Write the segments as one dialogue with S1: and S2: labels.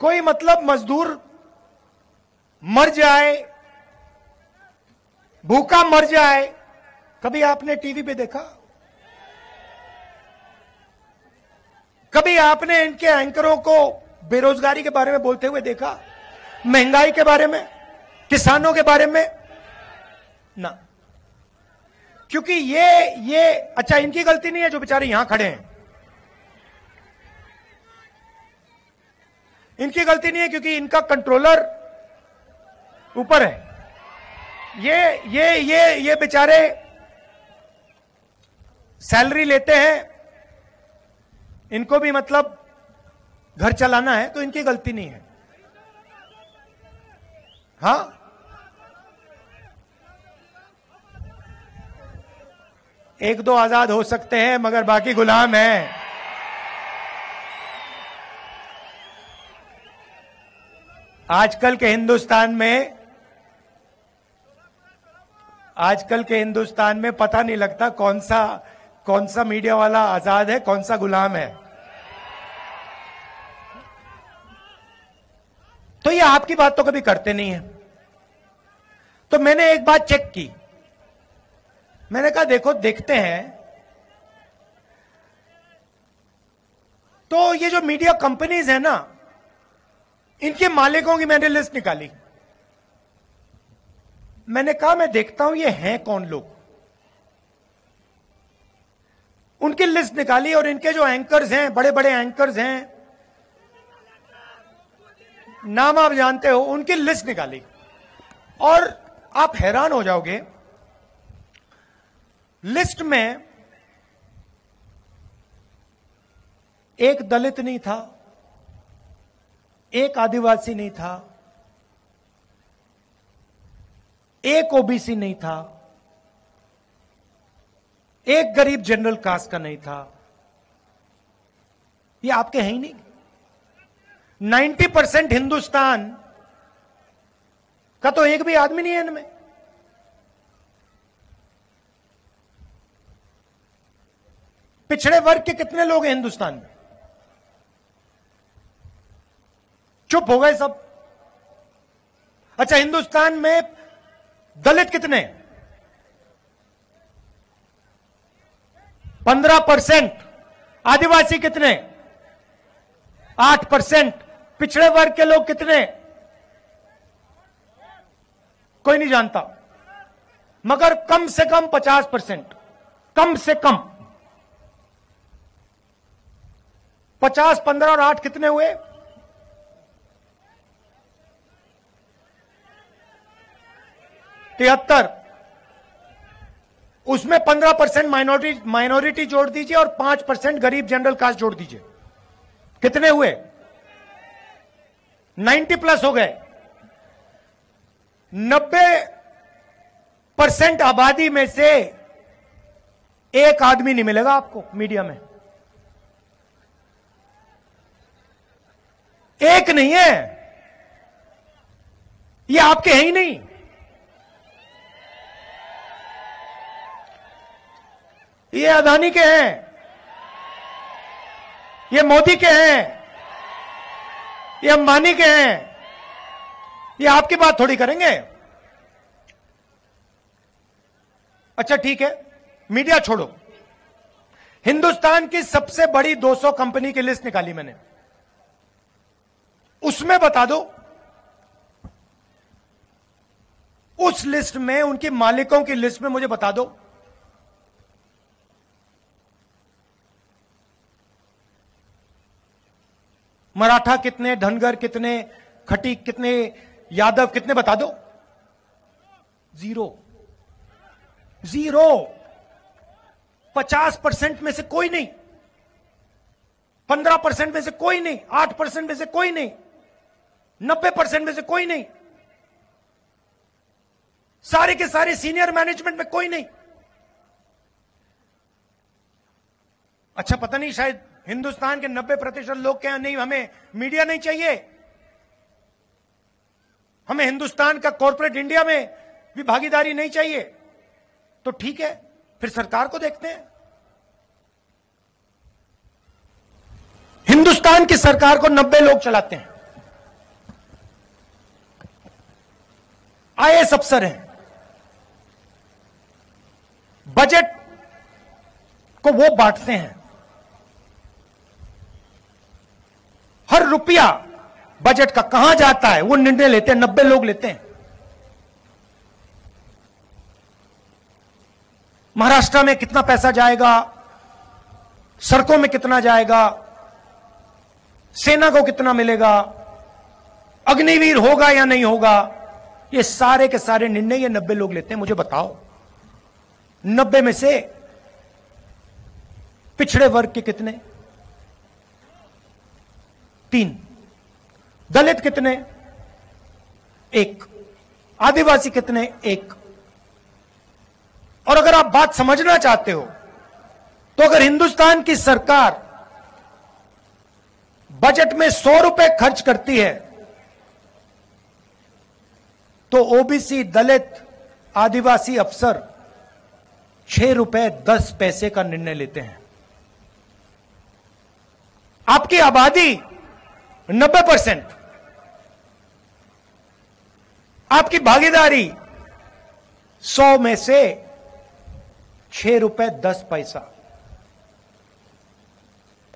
S1: कोई मतलब मजदूर मर जाए, भूखा मर जाए, कभी आपने टीवी पे देखा? कभी आपने इनके एंकरों को बेरोजगारी के बारे में बोलते हुए देखा? महँगाई के बारे में? किसानों के बारे में? ना। क्योंकि ये ये अच्छा इनकी गलती नहीं है जो बेचारे यहाँ खड़े हैं। इनकी गलती नहीं है, क्योंकि इनका कंट्रोलर ऊपर है। ये ये ये ये बेचारे सैलरी लेते हैं। इनको भी मतलब घर चलाना है तो इनकी गलती नहीं है। हाँ? एक दो आज़ाद हो सकते हैं, मगर बाकी गुलाम हैं। आजकल के हिंदुस्तान में, आजकल के हिंदुस्तान में पता नहीं लगता कौन सा कौन सा मीडिया वाला आज़ाद है, कौन सा गुलाम है। तो ये आपकी बात तो कभी करते नहीं है। तो मैंने एक बात चेक की। मैंने कहा, देखो, देखते हैं। तो ये जो मीडिया कंपनीज़ है ना इनके मालिकों की मैंने लिस्ट निकाली। मैंने कहा, मैं देखता हूँ, ये हैं कौन लोग? उनकी लिस्ट निकाली और इनके जो एंकर्स हैं बड़े बड़े एंकर्स हैं, नाम आप जानते हो, उनकी लिस्ट निकाली। और आप हैरान हो जाओगे, लिस्ट में एक दलित नहीं था एक आदिवासी नहीं था, एक ओबीसी नहीं था, एक गरीब जनरल कास्ट का नहीं था। ये आपके हैं ही नहीं। 90 परसेंट हिंदुस्तान का तो एक भी आदमी नहीं है इनमें। पिछड़े वर्ग के कितने लोग हैं हिंदुस्तान में? चुप हो गए सब। अच्छा हिंदुस्तान में दलित कितने? पंद्रह परसेंट। आदिवासी कितने? आठ परसेंट। पिछड़े वर्ग के लोग कितने? कोई नहीं जानता। मगर कम से कम पचास परसेंट। कम से कम। पचास, पंद्रह और आठ कितने हुए? तिहत्तर। उसमें पंद्रह परसेंट माइनॉरिटी माइनॉरिटी जोड़ दीजिए और पाँच परसेंट गरीब जनरल कास्ट जोड़ दीजिए। कितने हुए? नाइन्टी प्लस हो गए। नब्बे परसेंट आबादी में से एक आदमी नहीं मिलेगा आपको मीडिया में। एक नहीं है। ये आपके हैं ही नहीं। ये अदानी के हैं। ये मोदी के हैं। ये अंबानी के हैं। ये आपकी बात थोड़ी करेंगे? अच्छा ठीक है। मीडिया छोड़ो। हिंदुस्तान की सबसे बड़ी 200 कंपनी की लिस्ट निकाली मैंने। उसमें बता दो। उस लिस्ट में उनके मालिकों की लिस्ट में मुझे बता दो। मराठा कितने, धनगर कितने, खटी कितने, यादव कितने बता दो। ज़ीरो। ज़ीरो। पचास परसेंट में से कोई नहीं। पंद्रह परसेंट में से कोई नहीं। आठ परसेंट में से कोई नहीं। नब्बे परसेंट में से कोई नहीं। सारे के सारे सीनियर मैनेजमेंट में कोई नहीं। अच्छा पता नहीं, शायद हिंदुस्तान के 90 प्रतिशत लोग क्या नहीं, हमें मीडिया नहीं चाहिए। हमें हिंदुस्तान का कॉरपोरेट इंडिया में भी भागीदारी नहीं चाहिए। तो ठीक है, फिर सरकार को देखते हैं। हिंदुस्तान की सरकार को 90 लोग चलाते हैं। आईएएस अफसर हैं। बजट को वो बांटते हैं। हर रुपया बजट का कहाँ जाता है? वो निर्णय लेते हैं, नब्बे लोग लेते हैं। महाराष्ट्र में कितना पैसा जाएगा? सड़कों में कितना जाएगा? सेना को कितना मिलेगा? अग्निवीर होगा या नहीं होगा? ये सारे के सारे निर्णय ये नब्बे लोग लेते हैं, मुझे बताओ। नब्बे में से पिछड़े वर्ग के कितने? तीन। दलित कितने? एक। आदिवासी कितने? एक। और अगर आप बात समझना चाहते हो तो अगर हिंदुस्तान की सरकार बजट में सौ रुपए खर्च करती है तो ओबीसी दलित आदिवासी अफसर छह रुपए दस पैसे का निर्णय लेते हैं। आपकी आबादी नब्बे परसेंट। आपकी भागीदारी सौ में से छह रुपए दस पैसा।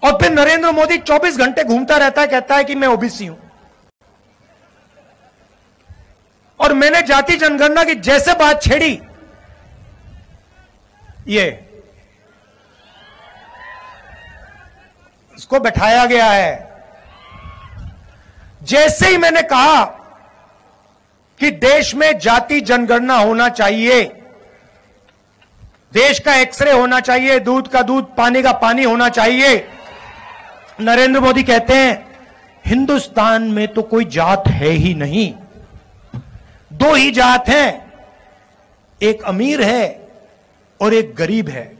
S1: और फिर नरेंद्र मोदी 24 घंटे घूमता रहता है, कहता है कि मैं ओबीसी हूँ। और मैंने जाति जनगणना की जैसे बात छेड़ी, ये इसको बैठाया गया है। जैसे ही मैंने कहा कि देश में जाति जनगणना होना चाहिए, देश का एक्सरे होना चाहिए, दूध का दूध, पानी का पानी होना चाहिए, नरेंद्र मोदी कहते हैं, हिंदुस्तान में तो कोई जात है ही नहीं। दो ही जात हैं, एक अमीर है और एक गरीब है।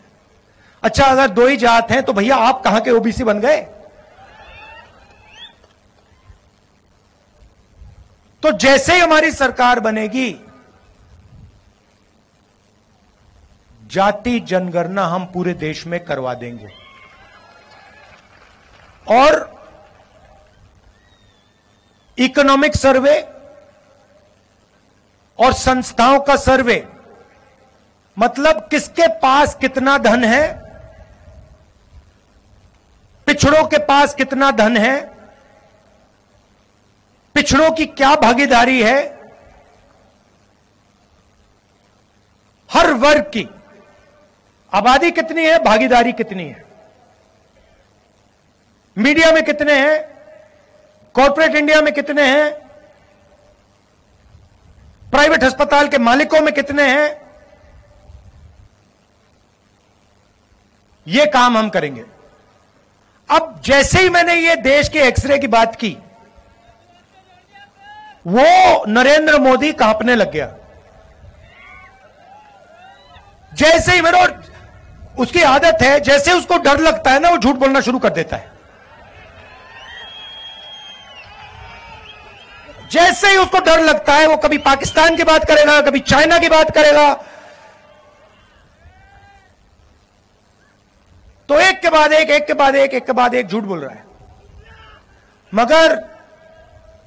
S1: अच्छा अगर दो ही जात हैं तो भैया आप कहाँ के ओबीसी बन गए? तो जैसे ही हमारी सरकार बनेगी, जाति जनगणना हम पूरे देश में करवा देंगे। और इकोनॉमिक सर्वे और संस्थाओं का सर्वे मतलब किसके पास कितना धन है, पिछड़ों के पास कितना धन है पिछड़ों की क्या भागीदारी है? हर वर्ग की आबादी कितनी है, भागीदारी कितनी है? मीडिया में कितने हैं? कॉरपोरेट इंडिया में कितने हैं? प्राइवेट अस्पताल के मालिकों में कितने हैं? यह काम हम करेंगे। अब जैसे ही मैंने ये देश के एक्सरे की बात की वो नरेंद्र मोदी कांपने लग गया। जैसे ही मेरे उसकी आदत है, जैसे उसको डर लगता है ना, वो झूठ बोलना शुरू कर देता है। जैसे ही उसको डर लगता है, वो कभी पाकिस्तान की बात करेगा, कभी चाइना की बात करेगा। तो एक के बाद एक एक के बाद एक एक के बाद एक झूठ बोल रहा है। मगर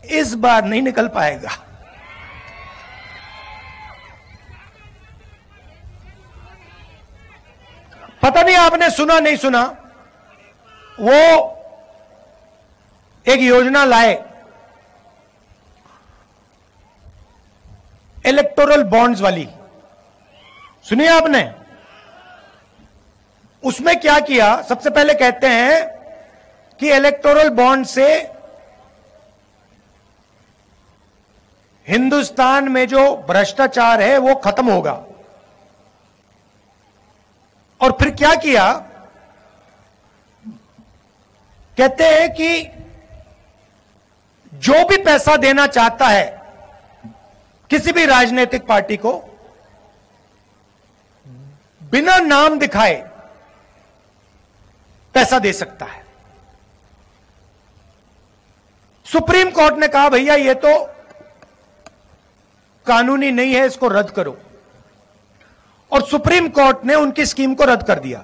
S1: इस बार नहीं निकल पाएगा। पता नहीं आपने सुना नहीं सुना, वो एक योजना लाए। इलेक्टोरल बॉन्ड्स वाली। सुनिए आपने? उसमें क्या किया? सबसे पहले कहते हैं कि इलेक्टोरल बॉन्ड से हिंदुस्तान में जो भ्रष्टाचार है, वो खत्म होगा। और फिर क्या किया? कहते हैं कि जो भी पैसा देना चाहता है, किसी भी राजनीतिक पार्टी को, बिना नाम दिखाए पैसा दे सकता है। सुप्रीम कोर्ट ने कहा, भैया, ये तो कानूनी नहीं है, इसको रद्द करो। और सुप्रीम कोर्ट ने उनकी स्कीम को रद्द कर दिया।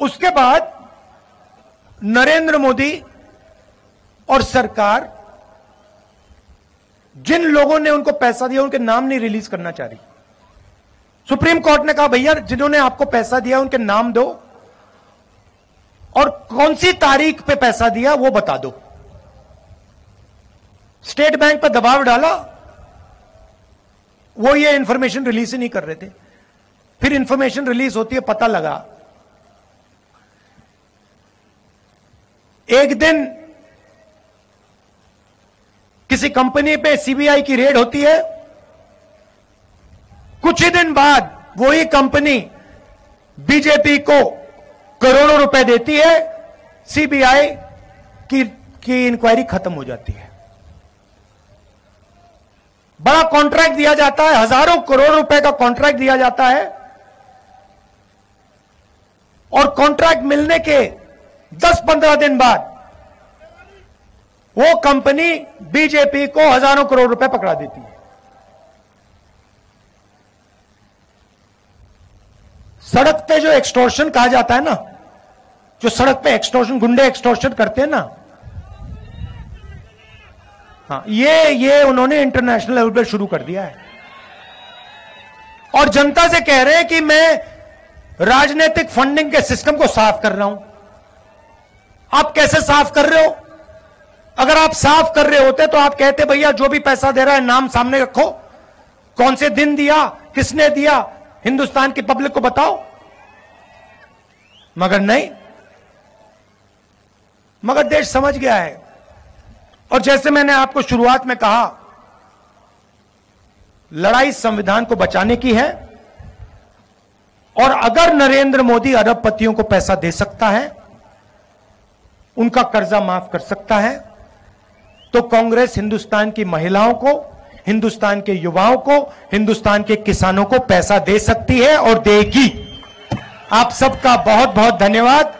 S1: उसके बाद नरेंद्र मोदी और सरकार जिन लोगों ने उनको पैसा दिया, उनके नाम नहीं रिलीज़ करना चाह रही। सुप्रीम कोर्ट ने कहा, भैया, जिन्होंने आपको पैसा दिया, उनके नाम दो और कौन सी तारीख पे पैसा दिया, वो बता दो। स्टेट बैंक पर दबाव डाला, वो ये इंफॉर्मेशन रिलीज़ ही नहीं कर रहे थे। फिर इंफॉर्मेशन रिलीज़ होती है, पता लगा। एक दिन किसी कंपनी पे सीबीआई की रेड होती है। कुछ ही दिन बाद वही कंपनी बीजेपी को करोड़ों रुपए देती है। सीबीआई की की इंक्वायरी खत्म हो जाती है। बड़ा कॉन्ट्रैक्ट दिया जाता है, हज़ारों करोड़ रुपए का कॉन्ट्रैक्ट दिया जाता है। और कॉन्ट्रैक्ट मिलने के 10-15 दिन बाद, वो कंपनी बीजेपी को हज़ारों करोड़ रुपए पकड़ा देती है। सड़क पे जो एक्सटोर्शन कहा जाता है ना, जो सड़क पे एक्सटोर्शन गुंडे एक्सटोर्शन करते हैं ना हाँ ये ये उन्होंने इंटरनेशनल लेवल पर शुरू कर दिया है। और जनता से कह रहे हैं कि मैं राजनीतिक फंडिंग के सिस्टम को साफ़ कर रहा हूँ। आप कैसे साफ़ कर रहे हो? अगर आप साफ़ कर रहे होते तो आप कहते, भैया, जो भी पैसा दे रहा है, नाम सामने रखो। कौन से दिन दिया, किसने दिया, हिंदुस्तान की पब्लिक को बताओ। मगर नहीं। मगर देश समझ गया है। और जैसे मैंने आपको शुरुआत में कहा, लड़ाई संविधान को बचाने की है, और अगर नरेंद्र मोदी अरबपतियों को पैसा दे सकता है, उनका कर्जा माफ़ कर सकता है तो कांग्रेस हिंदुस्तान की महिलाओं को, हिंदुस्तान के युवाओं को, हिंदुस्तान के किसानों को पैसा दे सकती है और देगी। आप सबका बहुत बहुत धन्यवाद।